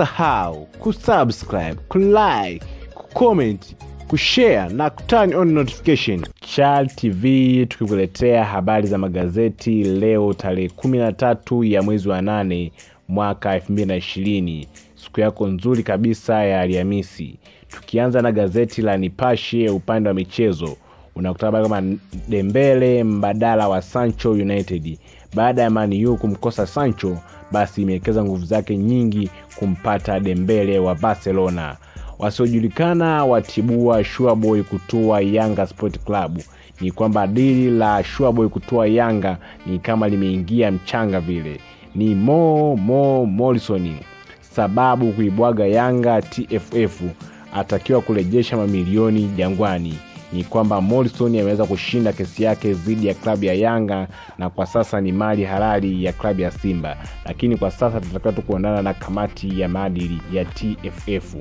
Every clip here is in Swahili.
usisahau kusubscribe kulike kucomment kushare na kuturn on notification. Chal tv tukikuletea habari za magazeti leo tarehe 13 ya mwezi wa 8 mwaka 2020 siku yako nzuri kabisa ya alhamisi. Tukianza na gazeti la nipashe upande wa michezo unakutana habari kama dembele mbadala wa sancho united. Baada ya maniu kumkosa sancho basi imewekeza nguvu zake nyingi kumpata dembele wa barcelona. Wasiojulikana watibua shuaboy kutua yanga sport club. Ni kwamba dili la shuaboy kutua yanga ni kama limeingia mchanga vile. Ni mo mo morrison. Sababu kuibwaga yanga tff atakiwa kurejesha mamilioni jangwani ni kwamba morrison ameweza kushinda kesi yake dhidi ya klabu ya yanga na kwa sasa ni mali halali ya klabu ya simba. Lakini kwa sasa tunatakiwa tu kuondana na kamati ya maadili ya tff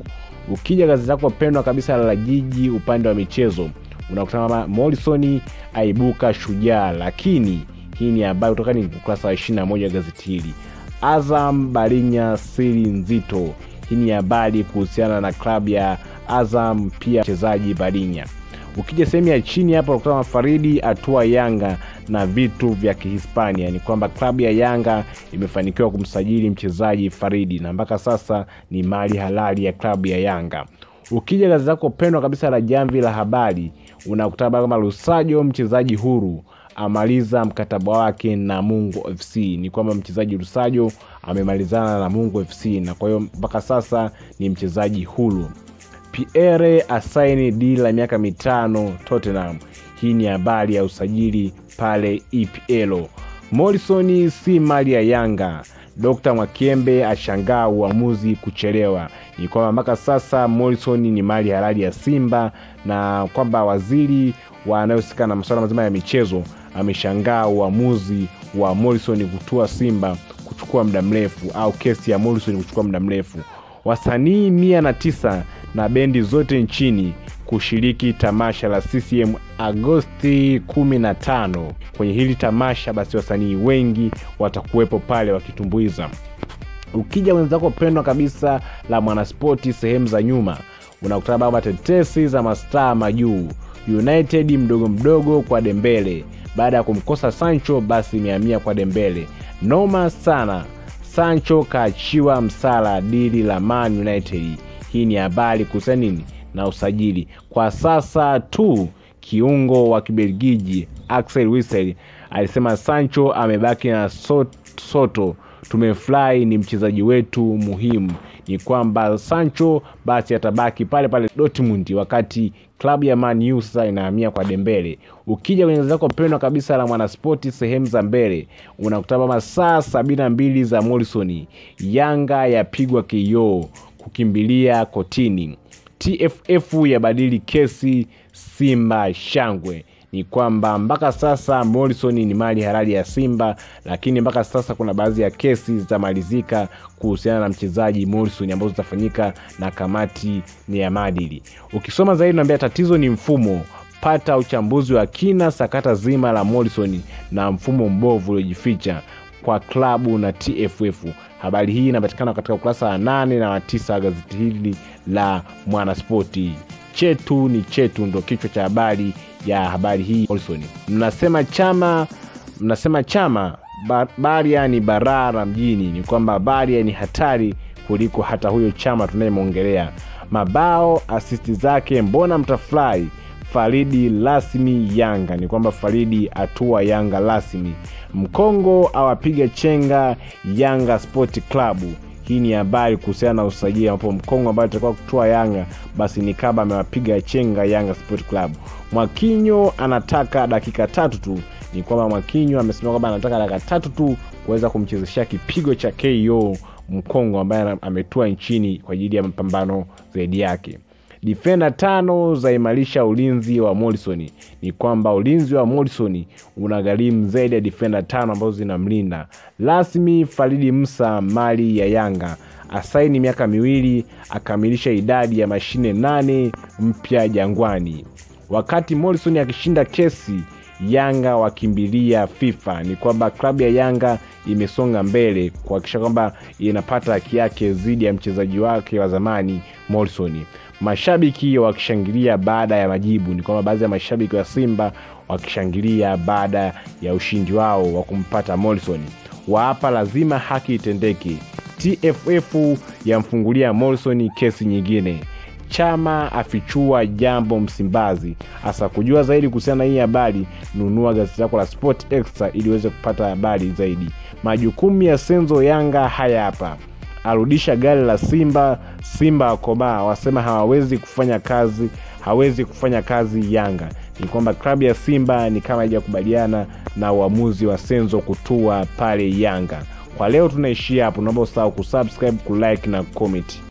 ukija gazeti lako pendwa kabisa la jiji upande wa michezo unakutana kama morrison aibuka shujaa. Lakini hii ni habari kutoka ni ukurasa wa 21 wa gazeti hili. Azam barinya siri nzito. Hii ni habari kuhusiana na klabu ya azam pia mchezaji barinya ukija sehemu ya chini hapa unakutana faridi atua yanga na vitu vya kihispania. Ni kwamba klabu ya yanga imefanikiwa kumsajili mchezaji faridi na mpaka sasa ni mali halali ya klabu ya yanga. Ukija gazi zako pendwa kabisa la jamvi la habari unakutana kama lusajo mchezaji huru amaliza mkataba wake na mungu fc ni kwamba mchezaji rusajo amemalizana na mungu fc na kwa hiyo mpaka sasa ni mchezaji huru pierre asaini dili la miaka mitano tottenham. Hii ni habari ya usajili pale epl morrison si mali ya yanga. Dr mwakiembe ashangaa uamuzi kuchelewa. Ni kwamba mpaka sasa morrison ni mali halali ya simba na kwamba waziri wanayohusika na masuala mazima ya michezo ameshangaa uamuzi wa morrison kutua simba kuchukua muda mrefu au kesi ya morrison kuchukua muda mrefu. Wasanii mia na tisa na bendi zote nchini kushiriki tamasha la ccm agosti 15 kwenye hili tamasha basi wasanii wengi watakuwepo pale wakitumbuiza. Ukija wenzako pendwa kabisa la mwanaspoti sehemu za nyuma unakutana baba tetesi za mastaa majuu united mdogo mdogo kwa dembele. Baada ya kumkosa sancho basi imehamia kwa dembele. Noma sana sancho kaachiwa msala dili la man united hii ni habari kuhusiana nini? Na usajili. Kwa sasa tu kiungo wa kibelgiji axel wisel alisema sancho amebaki na Sot- soto. Tumefurahi ni mchezaji wetu muhimu. Ni kwamba sancho basi atabaki pale pale dortmund wakati klabu ya man U sasa inahamia kwa dembele. Ukija kwenye zako pendwa kabisa la mwanaspoti sehemu za mbele unakutana masaa sabini na mbili za morisoni yanga yapigwa kioo kukimbilia kotini. Tff yabadili kesi simba shangwe. Ni kwamba mpaka sasa morison ni mali halali ya simba lakini mpaka sasa kuna baadhi ya kesi zitamalizika kuhusiana na mchezaji morison ambazo zitafanyika na kamati ni ya maadili. Ukisoma zaidi naambia tatizo ni mfumo. Pata uchambuzi wa kina sakata zima la morison na mfumo mbovu uliojificha kwa klabu na tff habari hii inapatikana katika ukurasa wa nane na watisa wa gazeti hili la mwanaspoti. Chetu ni chetu ndo kichwa cha habari ya habari hii Olson. mnasema chama mnasema chama ba- baria ni barara mjini. Ni kwamba baria ni hatari kuliko hata huyo chama tunayemwongelea. Mabao asisti zake mbona mtafurahi faridi rasmi yanga. Ni kwamba faridi atua yanga rasmi mkongo awapiga chenga yanga sport club. Hii ni habari kuhusiana na usajili ambapo mkongo ambayo atakuwa kutoa yanga basi ni kaba amewapiga chenga yanga sport club. Mwakinyo anataka dakika tatu tu. Ni kwamba mwakinyo amesema kwamba anataka dakika tatu tu kuweza kumchezeshea kipigo cha ko mkongo ambaye ametua nchini kwa ajili ya mapambano zaidi yake difenda tano zaimarisha ulinzi wa morrison ni kwamba ulinzi wa morrison unagharimu zaidi ya difenda tano ambazo zinamlinda rasmi faridi msa mali ya yanga asaini miaka miwili akamilisha idadi ya mashine nane mpya jangwani wakati morrison akishinda kesi Yanga wakimbilia FIFA. Ni kwamba klabu ya Yanga imesonga mbele kuhakikisha kwamba inapata haki yake dhidi ya mchezaji wake wa zamani Morrison. Mashabiki wakishangilia baada ya majibu. Ni kwamba baadhi ya mashabiki wa Simba wakishangilia baada ya ushindi wao wa kumpata Morrison. Waapa lazima haki itendeke. TFF yamfungulia Morrison kesi nyingine. Chama afichua jambo Msimbazi. Hasa kujua zaidi kuhusiana na hii habari, nunua gazeti lako la Sport Extra ili uweze kupata habari zaidi. Majukumu ya Senzo Yanga haya hapa: arudisha gari la Simba. Simba wakomaa, wasema hawawezi kufanya kazi, hawezi kufanya kazi Yanga. Ni kwamba klabu ya Simba ni kama haijakubaliana na uamuzi wa Senzo kutua pale Yanga. Kwa leo tunaishia hapo, naomba usahau kusubscribe, kulike na comment.